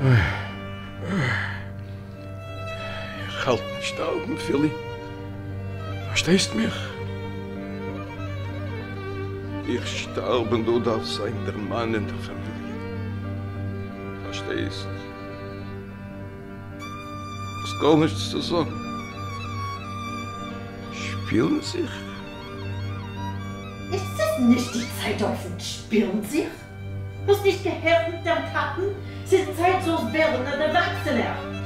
Je mich da oben, Philly. Verstehst mich? Ich starb du darfst sein der Mann in der Familie. Verstehst? Es gar nichts zu sagen. Spielen sich? Ist das nicht die Zeit auf den Spielen sich? Muss nicht gehört mit den Karten? Es ist Zeit, so werden ein Erwachsener.